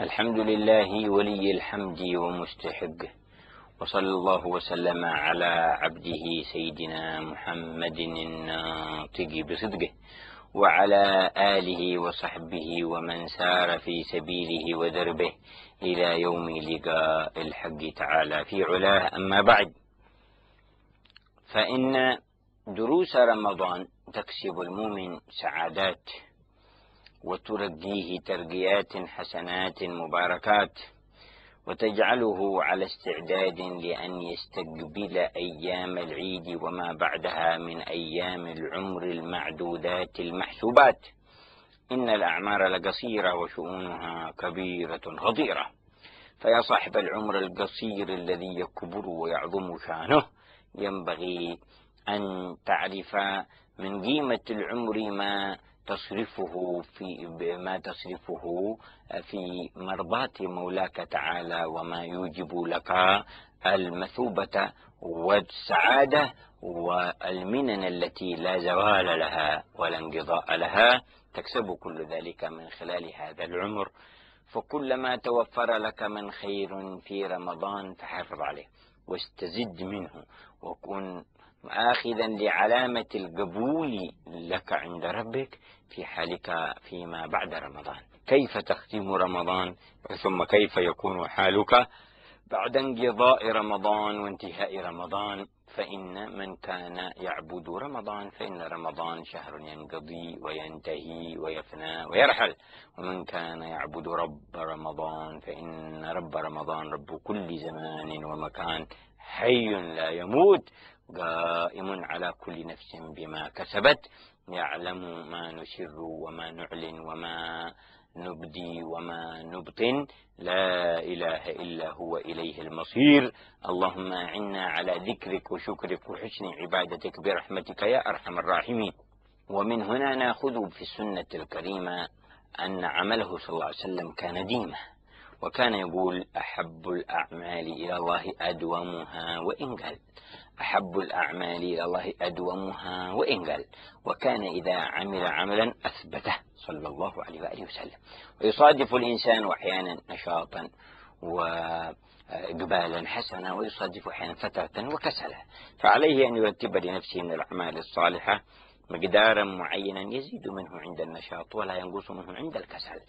الحمد لله ولي الحمد ومستحقه وصلى الله وسلم على عبده سيدنا محمد الناطق بصدقه وعلى آله وصحبه ومن سار في سبيله ودربه إلى يوم لقاء الحق تعالى في علاه. أما بعد فإن دروس رمضان تكسب المؤمن سعادات. وترقيه ترقيات حسنات مباركات وتجعله على استعداد لأن يستقبل أيام العيد وما بعدها من أيام العمر المعدودات المحسوبات. إن الأعمار لقصيرة وشؤونها كبيرة خطيرة فيا صاحب العمر القصير الذي يكبر ويعظم شأنه ينبغي أن تعرف من قيمة العمر ما تصرفه في ما تصرفه في مرضاة مولاك تعالى وما يوجب لك المثوبة والسعادة والمنن التي لا زوال لها ولا انقضاء لها. تكسب كل ذلك من خلال هذا العمر. فكلما توفر لك من خير في رمضان فحافظ عليه واستزد منه وكن آخذا لعلامة القبول لك عند ربك في حالك فيما بعد رمضان. كيف تختم رمضان؟ ثم كيف يكون حالك؟ بعد انقضاء رمضان وانتهاء رمضان فإن من كان يعبد رمضان فإن رمضان شهر ينقضي وينتهي ويفنى ويرحل. ومن كان يعبد رب رمضان فإن رب رمضان رب كل زمان ومكان. حي لا يموت قائم على كل نفس بما كسبت يعلم ما نسر وما نعلن وما نبدي وما نبطن. لا إله إلا هو إليه المصير. اللهم أعنا على ذكرك وشكرك وحسن عبادتك برحمتك يا أرحم الراحمين. ومن هنا نأخذ في السنة الكريمة أن عمله صلى الله عليه وسلم كان ديمة وكان يقول أحب الأعمال إلى الله أدومها وإن قل أحب الأعمال إلى الله أدومها وإن قل وكان إذا عمل عملا أثبته صلى الله عليه وآله وسلم. ويصادف الإنسان أحيانا نشاطا وإقبالا حسنا ويصادف أحيانا فترة وكسلا. فعليه أن يرتب لنفسه من الأعمال الصالحة مقدارا معينا يزيد منه عند النشاط ولا ينقص منه عند الكسل.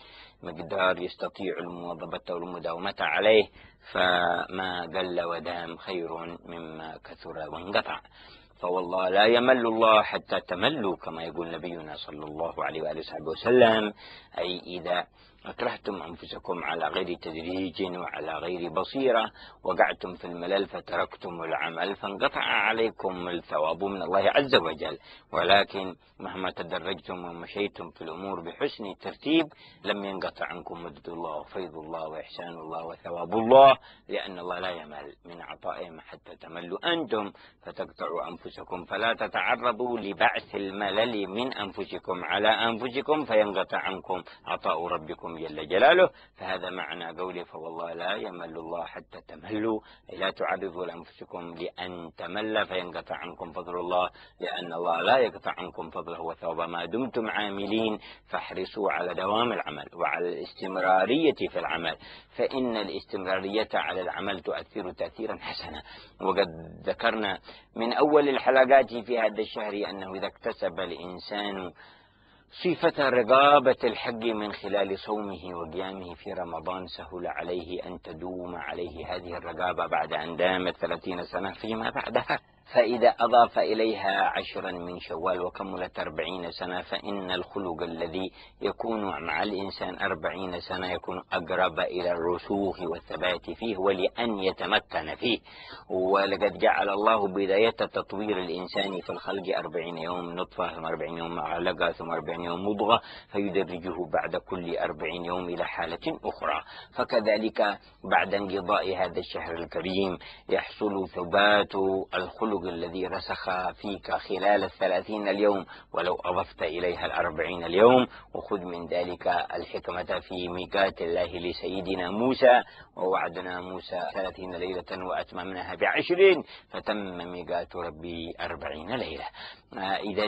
مقدار يستطيع المواظبة والمداومة عليه فما قل ودام خير مما كثر وانقطع. فوالله لا يمل الله حتى تملوا كما يقول نبينا صلى الله عليه وآله وسلم أي إذا أكرهتم أنفسكم على غير تدريج وعلى غير بصيرة وقعتم في الملل فتركتم العمل فانقطع عليكم الثواب من الله عز وجل. ولكن مهما تدرجتم ومشيتم في الأمور بحسن الترتيب لم ينقطع عنكم مدد الله وفيض الله وإحسان الله وثواب الله لأن الله لا يمل من عطائهم حتى تملوا. أنتم فتقطعوا أنفسكم فلا تتعرضوا لبعث الملل من أنفسكم على أنفسكم فينقطع عنكم عطاء ربكم جل جلاله فهذا معنى قوله فوالله لا يمل الله حتى تملوا أي لا تعرضوا لأنفسكم لأن تمل فينقطع عنكم فضل الله لأن الله لا يقطع عنكم فضله وثواب ما دمتم عاملين فاحرصوا على دوام العمل وعلى الاستمرارية في العمل فإن الاستمرارية على العمل تؤثر تأثيرا حسنا. وقد ذكرنا من أول الحلقات في هذا الشهر أنه إذا اكتسب الإنسان صفة رقابة الحق من خلال صومه وقيامه في رمضان سهل عليه أن تدوم عليه هذه الرقابة بعد أن دامت ثلاثين سنة فيما بعدها. فإذا أضاف إليها عشرا من شوال وكملت أربعين سنة فإن الخلق الذي يكون مع الإنسان أربعين سنة يكون أقرب إلى الرسوخ والثبات فيه ولأن يتمكن فيه. ولقد جعل الله بداية تطوير الإنسان في الخلق أربعين يوم نطفة ثم أربعين يوم علقة ثم أربعين يوم مضغة فيدرجه بعد كل أربعين يوم إلى حالة أخرى. فكذلك بعد انقضاء هذا الشهر الكريم يحصل ثبات الخلق الخلق الذي رسخ فيك خلال الثلاثين اليوم ولو أضفت إليها الأربعين اليوم وخذ من ذلك الحكمة في ميقات الله لسيدنا موسى. ووعدنا موسى ثلاثين ليلة وأتممناها بعشرين فتم ميقات ربي أربعين ليلة. آه إذا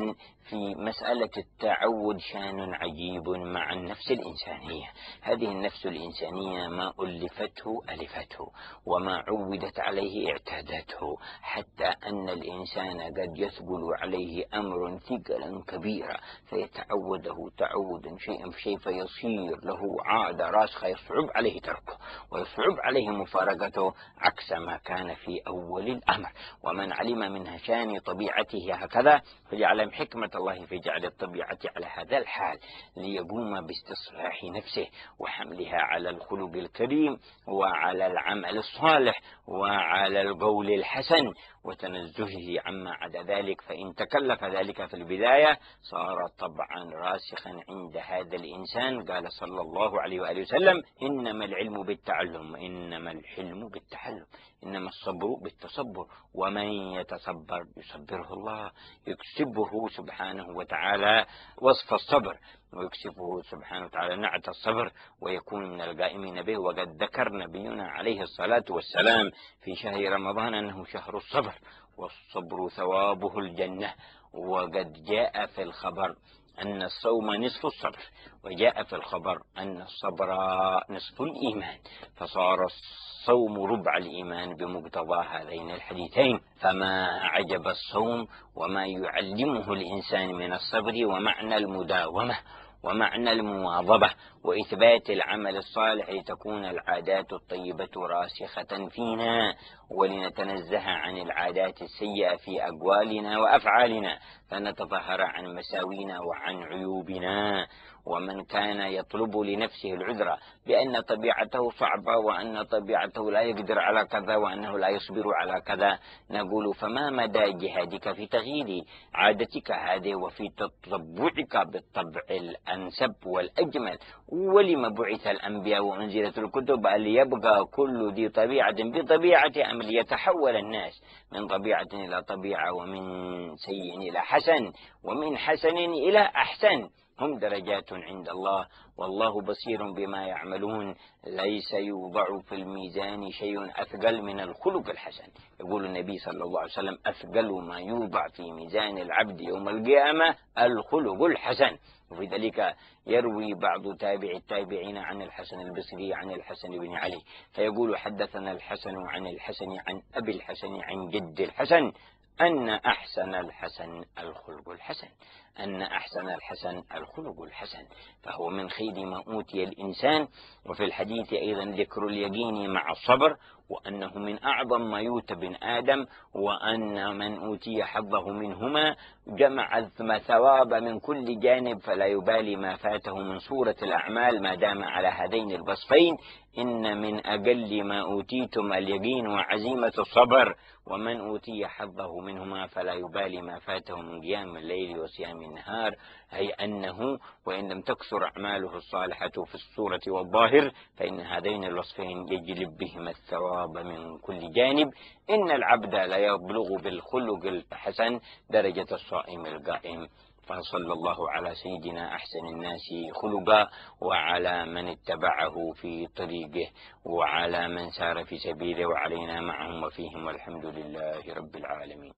في مسألة التعود شأن عجيب مع النفس الإنسانية. هذه النفس الإنسانية ما ألفته ألفته وما عودت عليه اعتادته حتى أن الإنسان قد يثقل عليه أمر ثقلا كبيرا فيتعوده تعودا شيئا فشيء فيصير له عادة راسخة يصعب عليه تركه ويصعب عليه مفارقته عكس ما كان في أول الأمر. ومن علم من هشان طبيعته هكذا فليعلم حكمة الله في جعل الطبيعة على هذا الحال ليقوم باستصلاح نفسه وحملها على الخلق الكريم وعلى العمل الصالح وعلى القول الحسن وتنزهه عما عدا ذلك فإن تكلف ذلك في البداية صار طبعا راسخا عند هذا الإنسان. قال صلى الله عليه وآله وسلم إنما العلم بالتعلم إنما الحلم بالتحلم إنما الصبر بالتصبر. ومن يتصبر يصبره الله يكسبه سبحانه وتعالى وصف الصبر. ويكشفه سبحانه وتعالى نعت الصبر ويكون من القائمين به. وقد ذكر نبينا عليه الصلاة والسلام في شهر رمضان أنه شهر الصبر والصبر ثوابه الجنة. وقد جاء في الخبر أن الصوم نصف الصبر وجاء في الخبر أن الصبر نصف الإيمان. فصار الصوم ربع الإيمان بمقتضى هذين الحديثين. فما عجب الصوم وما يعلمه الإنسان من الصبر ومعنى المداومة. ومعنى المواظبة وإثبات العمل الصالح لتكون العادات الطيبة راسخة فينا ولنتنزه عن العادات السيئة في أقوالنا وأفعالنا فنتظاهر عن مساوينا وعن عيوبنا. ومن كان يطلب لنفسه العذر بأن طبيعته صعبة وأن طبيعته لا يقدر على كذا وأنه لا يصبر على كذا نقول فما مدى جهادك في تغيير عادتك هذه وفي تطبعك بالطبع الأنسب والأجمل؟ ولما بعث الأنبياء وأنزلت الكتب أن يبقى كل ذي طبيعة بطبيعة أم ليتحول الناس؟ من طبيعة إلى طبيعة ومن سيء إلى حسن ومن حسن إلى أحسن. هم درجات عند الله والله بصير بما يعملون ليس يوضع في الميزان شيء أثقل من الخلق الحسن. يقول النبي صلى الله عليه وسلم أثقل ما يوضع في ميزان العبد يوم القيامة الخلق الحسن. وفي ذلك يروي بعض تابع التابعين عن الحسن البصري عن الحسن بن علي. فيقول حدثنا الحسن عن الحسن عن أبي الحسن عن جد الحسن أن أحسن الحسن الخلق الحسن. أن أحسن الحسن الخلق الحسن فهو من خير ما أوتي الإنسان. وفي الحديث أيضا ذكر اليقين مع الصبر وأنه من أعظم ما يؤتى بن آدم وأن من أوتي حظه منهما جمع الثواب من كل جانب فلا يبالي ما فاته من صورة الأعمال ما دام على هذين الوصفين. إن من أقل ما أوتيتم اليقين وعزيمة الصبر ومن أوتي حظه منهما فلا يبالي ما فاته من قيام الليل وصيام النهار أي أنه وإن لم تكثر أعماله الصالحة في الصورة والظاهر فإن هذين الوصفين يجلب بهما الثواب من كل جانب. إن العبد لا يبلغ بالخلق الحسن درجة الصائم القائم. فصلى الله على سيدنا أحسن الناس خلقا وعلى من اتبعه في طريقه وعلى من سار في سبيله وعلينا معهم وفيهم والحمد لله رب العالمين.